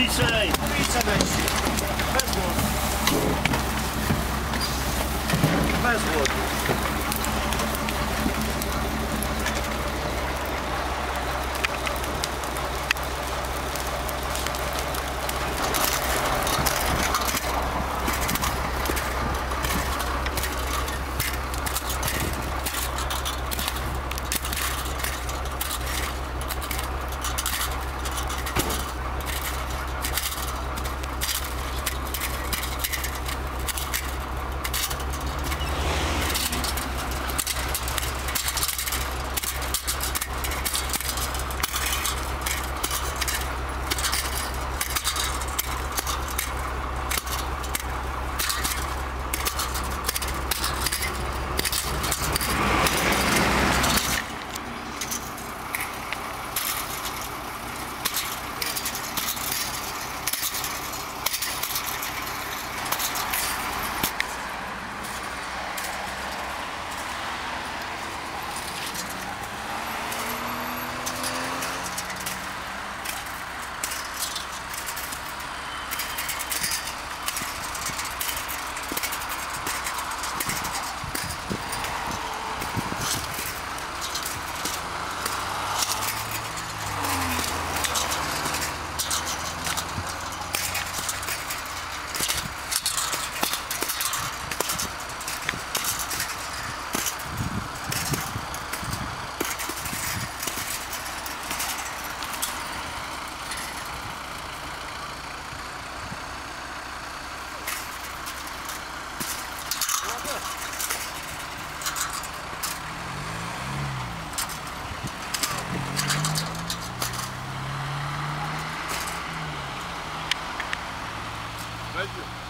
Bliżej! Bliżej będzie. Bez wody. Bez wody. Thank you.